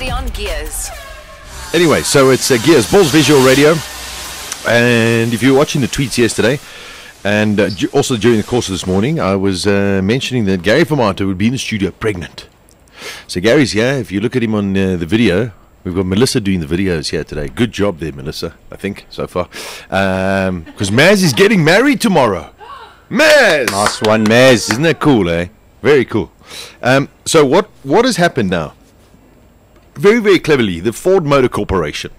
Previously on Gearz. Anyway, so it's uh, Gearz, Ballz Visual Radio. And if you were watching the tweets yesterday, and uh, also during the course of this morning, I was uh, mentioning that Gary Formato would be in the studio pregnant. So Gary's here. If you look at him on uh, the video, we've got Melissa doing the videos here today. Good job there, Melissa, I think, so far. Because Maz is getting married tomorrow. Maz! Nice one, Maz. Isn't that cool, eh? Very cool. Um, so what what has happened now? Very very cleverly, the Ford Motor Corporation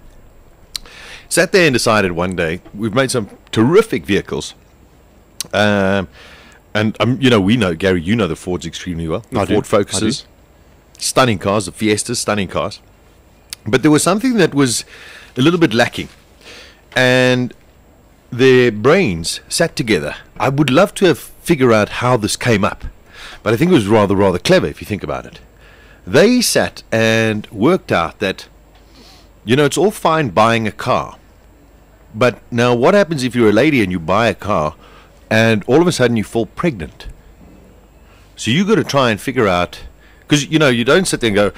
sat there and decided one day we've made some terrific vehicles. Um, and um, you know we know Gary, you know the Fords extremely well. The I do. Ford do. Focuses, stunning cars, the Fiestas, stunning cars. But there was something that was a little bit lacking, and their brains sat together. I would love to have figure out how this came up, but I think it was rather rather clever if you think about it. They sat and worked out that you know it's all fine buying a car, but now what happens if you're a lady and you buy a car and all of a sudden you fall pregnant? So you got to try and figure out because you know you don't sit there and go,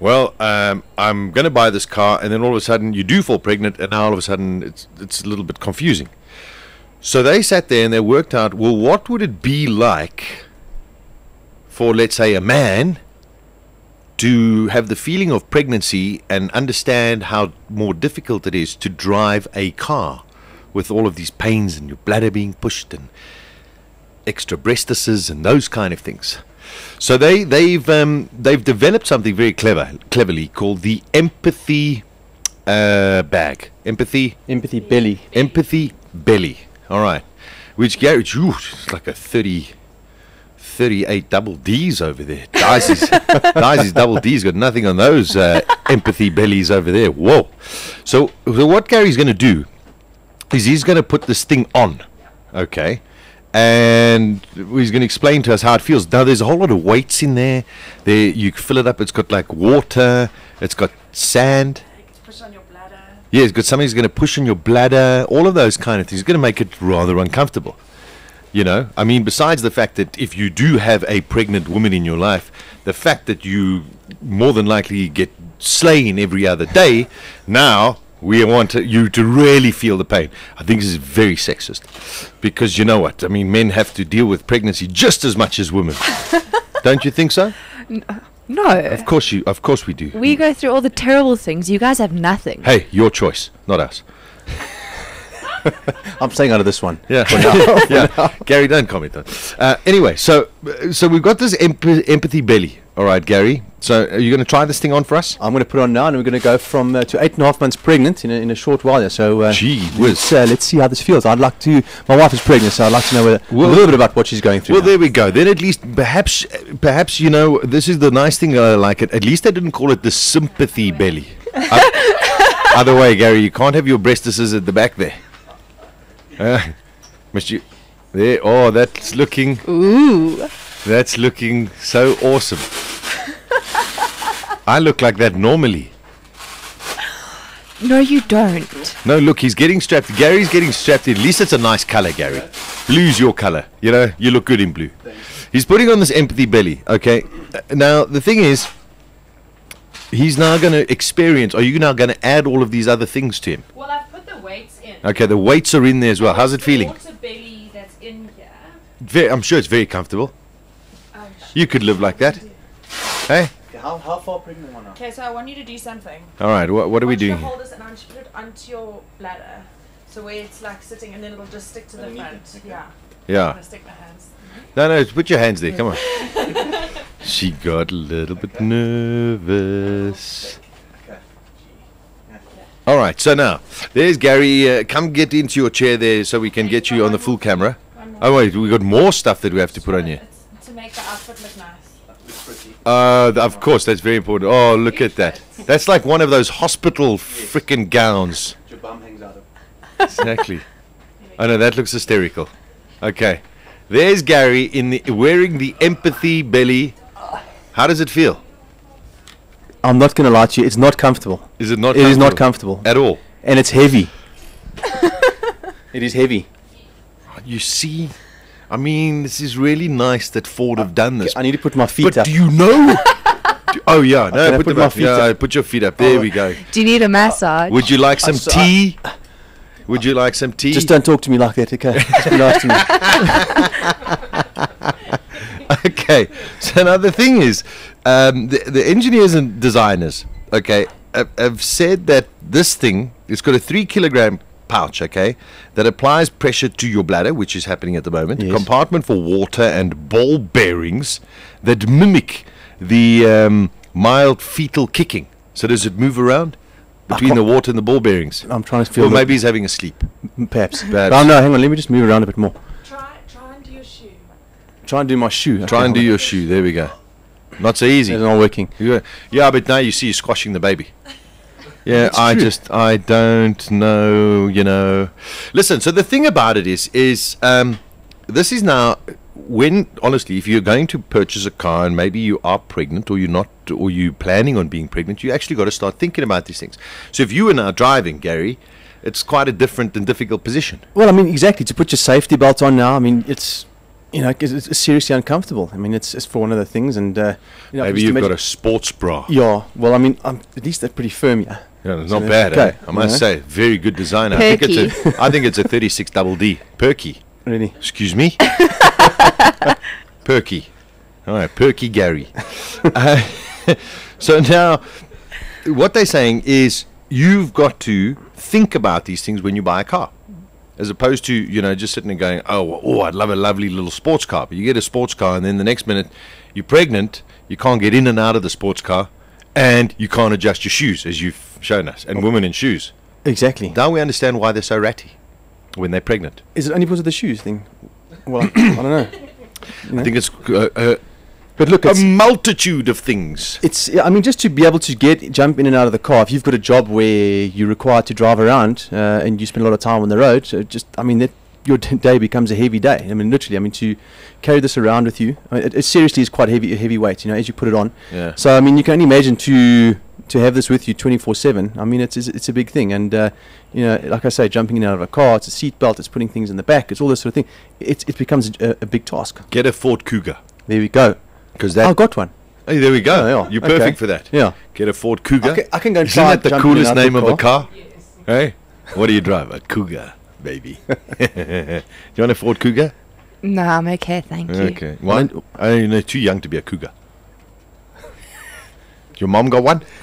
well, um, I'm going to buy this car, and then all of a sudden you do fall pregnant, and now all of a sudden it's it's a little bit confusing. So they sat there and they worked out, well, what would it be like for, let's say, a man to have the feeling of pregnancy and understand how more difficult it is to drive a car with all of these pains and your bladder being pushed and extra breastises and those kind of things. So they they've um, they've developed something very clever cleverly called the empathy uh, bag. Empathy Empathy belly. empathy belly. All right, which Gary, ooh, it's like a 30, 38 double D's over there. Dicey's, Dicey's double D's got nothing on those uh, empathy bellies over there. Whoa. So, so what Gary's going to do is he's going to put this thing on, okay, and he's going to explain to us how it feels. Now, there's a whole lot of weights in there. There, you fill it up. It's got like water. It's got sand. push on your bladder. Yeah, it's got something that's going to push on your bladder, all of those kind of things. It's going to make it rather uncomfortable. You know, I mean, besides the fact that if you do have a pregnant woman in your life, the fact that you more than likely get slain every other day, now we want to, you to really feel the pain. I think this is very sexist because you know what? I mean, men have to deal with pregnancy just as much as women. Don't you think so? Uh, no. Of course you. Of course we do. We go through all the terrible things. You guys have nothing. Hey, your choice, not us. I'm staying out of this one. Yeah, yeah. Gary, don't comment on. Uh, anyway, so so we've got this emp- empathy belly. All right, Gary. So are you going to try this thing on for us? I'm going to put on now, and we're going to go from uh, to eight and a half months pregnant in a, in a short while. There. So, uh, Gee let's, uh, let's see how this feels. I'd like to. My wife is pregnant, so I'd like to know whether, Well- a little bit about what she's going through. Well, now. there we go. Then at least, perhaps, perhaps you know, this is the nice thing I like it. At least I didn't call it the sympathy belly. Oth- Other way, Gary, you can't have your breastises at the back there. Uh, must you? There. Oh, that's looking. Ooh. That's looking so awesome. I look like that normally. No, you don't. No, look, he's getting strapped. Gary's getting strapped. At least it's a nice color, Gary. Blue's your color. You know, you look good in blue. He's putting on this empathy belly. Okay. Uh, Now the thing is, he's now going to experience. Are you now going to add all of these other things to him? Well, I've put the weights in. Okay, the weights are in there as well. How's it The feeling? Water belly that's in here. Ve- I'm sure it's very comfortable. Oh, You could live like that. Hey. how, how far pregnant am I now? Okay, so I want you to do something. All right. What, what are I we want you doing to here? hold this and I want you to put it onto your bladder. So where it's like sitting and then it'll just stick to the front. Yeah. I'm Yeah. gonna stick my hands. No, no. Put your hands there. Come on. she got a little bit nervous. All right, so now there's Gary. Uh, come get into your chair there so we can get you on the full camera. Oh wait, we got more stuff that we have to put on you. To make the outfit look nice. Uh, of course, that's very important. Oh, look at that. That's like one of those hospital frickin' gowns. Your bum hangs out of. Exactly. Oh no, that looks hysterical. Okay, there's Gary in the wearing the empathy belly. How does it feel? I'm not going to lie to you. It's not comfortable. Is it not? It is not comfortable comfortable, at all. and it's heavy. it is heavy. You see, I mean, this is really nice that Ford have done this. I need to put my feet But up. do you know? do- Oh yeah, no, I put, put them my up. feet yeah, up? put your feet up. There Oh. we go. Do you need a massage? Would you like some so- tea? Would you like some tea? Just don't talk to me like that, okay? Just be nice to me. Okay. So now the thing is, um, the, the engineers and designers, okay, have, have said that this thing, it's got a three kilogram pouch, okay, that applies pressure to your bladder, which is happening at the moment. Yes. Compartment for water and ball bearings that mimic the um, mild fetal kicking. So does it move around between the water and the ball bearings? I'm trying to feel. Or maybe he's having a sleep. perhaps. Perhaps. Oh no, hang on. Let me just move around a bit more. Try, try and do your shoe. Try and do my shoe. Try and do your shoe. There we go. Not so easy. It's not working. Yeah, yeah, but now you see you're squashing the baby. Yeah, It's I true. just I don't know, you know. Listen, so the thing about it is is um this is now when honestly if you're going to purchase a car and maybe you are pregnant or you're not or you're planning on being pregnant, you actually got to start thinking about these things. So if you are now driving, Gary, it's quite a different and difficult position. Well, I mean, exactly. To put your safety belt on now, I mean, it's you know, 'cause it's, it's seriously uncomfortable. I mean, it's, it's for one of the things, and uh, you know, maybe you've got a sports bra. Yeah. Well, I mean, um, at least they're pretty firm, yeah. Yeah, it's So not bad. okay, eh? I must you say, very good design. I think it's a, I think it's a 36 double D. Perky. Really. Excuse me? Perky. All right, Perky Gary. Uh, so now, what they're saying is you've got to think about these things when you buy a car. As opposed to, you know, just sitting and going, oh, oh, I'd love a lovely little sports car. But you get a sports car, and then the next minute you're pregnant, you can't get in and out of the sports car, and you can't adjust your shoes, as you've shown us, and women in shoes. Exactly. Now we understand why they're so ratty when they're pregnant. Is it only because of the shoes thing? Well, I don't know. I think it's uh, uh, But look, a multitude of things. it's. I mean, just to be able to get jump in and out of the car. If you've got a job where you're required to drive around uh, and you spend a lot of time on the road, so just I mean that your day becomes a heavy day. I mean, literally. I mean to carry this around with you. I mean, it, it seriously is quite heavy, a heavy weight. You know, as you put it on. Yeah. So I mean, you can only imagine to to have this with you 24/7. I mean, it's it's, a big thing, and uh, you know, like I say, jumping in and out of a car, it's a seat belt, it's putting things in the back, it's all this sort of thing. It's it becomes a, a big task. Get a Ford Cougar There we go. Because that. I got one. hey, there we go. Oh, yeah. You're Okay. perfect for that. Yeah. Get a Ford Cougar. I can, I can go and Isn't try that the jumping in and coolest out name of a car. car? Hey, what do you drive? A Cougar, baby. do you want a Ford Cougar? No, I'm okay, thank you. Okay. Why? I know you're too young to be a Cougar. Your mom got one?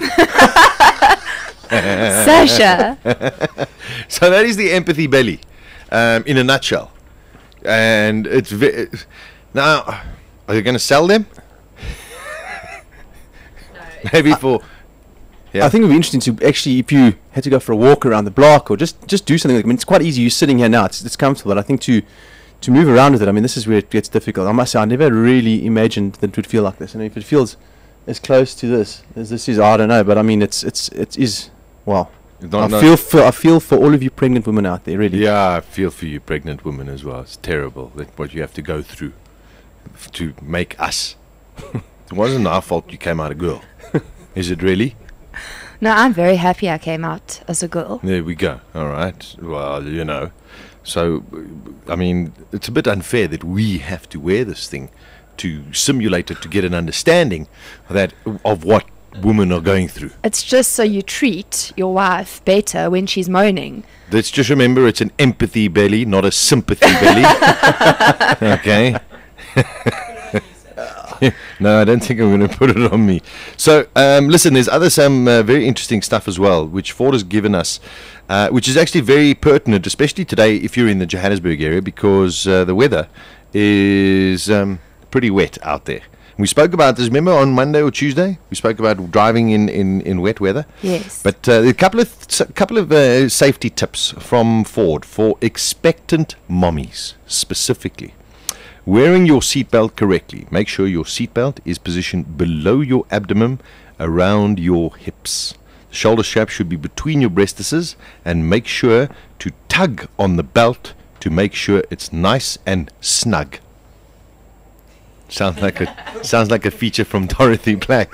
Sasha, So that is the empathy belly, um, in a nutshell. And it's ve- now, are you going to sell them? Maybe for Yeah. I think it would be interesting to actually, if you had to go for a walk around the block or just just do something. Like, I mean, it's quite easy. You're sitting here now; it's, it's comfortable. But I think to to move around with it, I mean, this is where it gets difficult. I must say, I never really imagined that it would feel like this. And if it feels as close to this as this is, I don't know. But I mean, it's it's it is well. Not- I not- feel for I feel for all of you pregnant women out there, really. Yeah, I feel for you, pregnant women as well. It's terrible that what you have to go through to make us. it wasn't our fault you came out a girl. Is it really? no, I'm very happy I came out as a girl. There we go. All right. Well, you know. So, I mean, it's a bit unfair that we have to wear this thing to simulate it to get an understanding that of what women are going through. It's just so you treat your wife better when she's moaning. Let's just remember it's an empathy belly, not a sympathy belly. okay. no, I don't think I'm going to put it on me. So, um, listen, there's other some uh, very interesting stuff as well, which Ford has given us, uh, which is actually very pertinent, especially today if you're in the Johannesburg area, because uh, the weather is um, pretty wet out there. We spoke about this. Remember on Monday or Tuesday, we spoke about driving in, in, in wet weather. Yes. But uh, a couple of couple of uh, safety tips from Ford for expectant mommies specifically. Wearing your seatbelt correctly. Make sure your seatbelt is positioned below your abdomen, around your hips. The shoulder strap should be between your breastises, and make sure to tug on the belt to make sure it's nice and snug. Sounds like a sounds like a feature from Dorothy Black.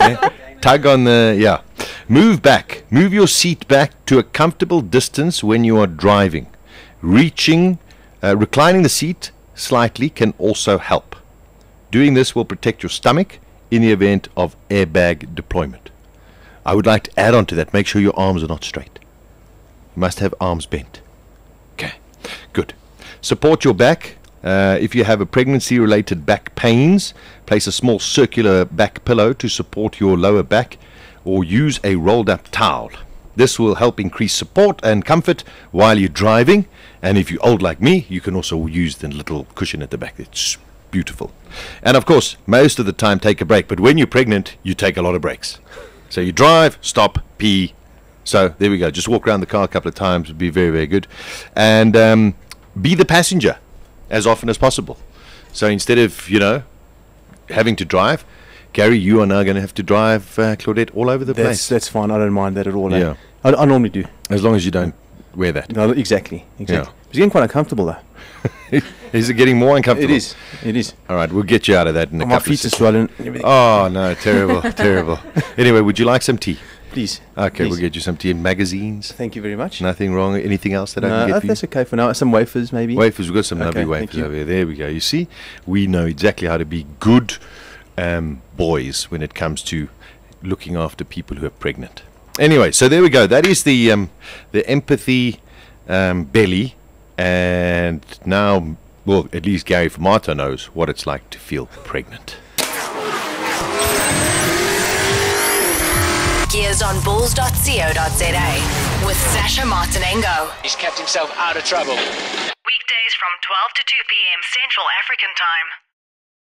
Yeah? Tug on the yeah. Move back. Move your seat back to a comfortable distance when you are driving. Reaching, uh, reclining the seat slightly can also help. Doing this will protect your stomach in the event of airbag deployment. I would like to add on to that, make sure your arms are not straight. You must have arms bent. Okay, good. Support your back. Uh, if you have a pregnancy related back pains, place a small circular back pillow to support your lower back or use a rolled up towel. This will help increase support and comfort while you're driving. And if you're old like me, you can also use the little cushion at the back. It's beautiful. And of course, most of the time, take a break. But when you're pregnant, you take a lot of breaks. So you drive, stop, pee. So there we go. Just walk around the car a couple of times would be very, very good. And um, be the passenger as often as possible. So instead of, you know, having to drive, Gary, you are now going to have to drive uh, Claudette all over the That's place. that's fine. I don't mind that at all. eh? Yeah. I, I normally do. As long as you don't wear that. No, exactly. Exactly. Yeah. It's getting quite uncomfortable though. Is it getting more uncomfortable? It is. It is. All right, we'll get you out of that in a my couple of feet are swollen. Oh no, terrible, terrible. Anyway, would you like some tea? Please. Okay, we'll get you some tea and magazines. Thank you very much. Nothing wrong. Anything else that I can get you? that's okay for now. Some wafers maybe. Wafers, we've got some lovely Okay, thank wafers over here. There we go. You see, we know exactly how to be good um, boys when it comes to looking after people who are pregnant. Anyway, so there we go. That is the um, the empathy um, belly, and now, well, at least Gary Formato knows what it's like to feel pregnant. Gearz on gearsonbulls.co.za with Sasha Martinengo. He's kept himself out of trouble. Weekdays from 12 to 2 p.m. Central African Time.